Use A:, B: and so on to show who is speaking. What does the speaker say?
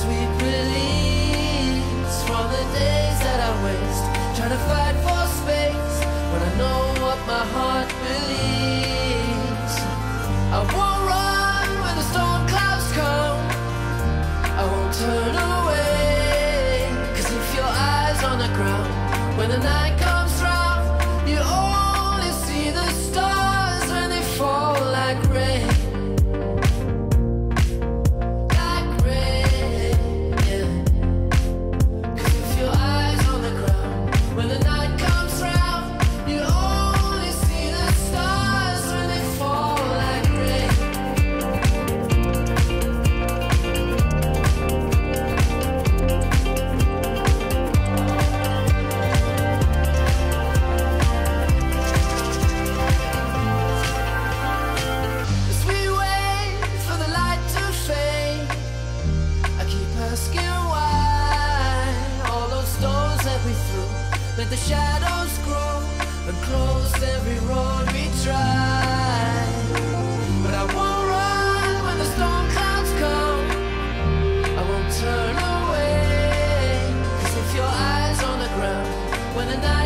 A: sweet release from the days that I waste trying to fight for space when I know what my heart believes. I won't run when the storm clouds come. I won't turn away. Cause if your eyes on the ground when the night the shadows grow and close every road we try. But I won't run when the storm clouds come. I won't turn away. Cause if your eyes on the ground when the night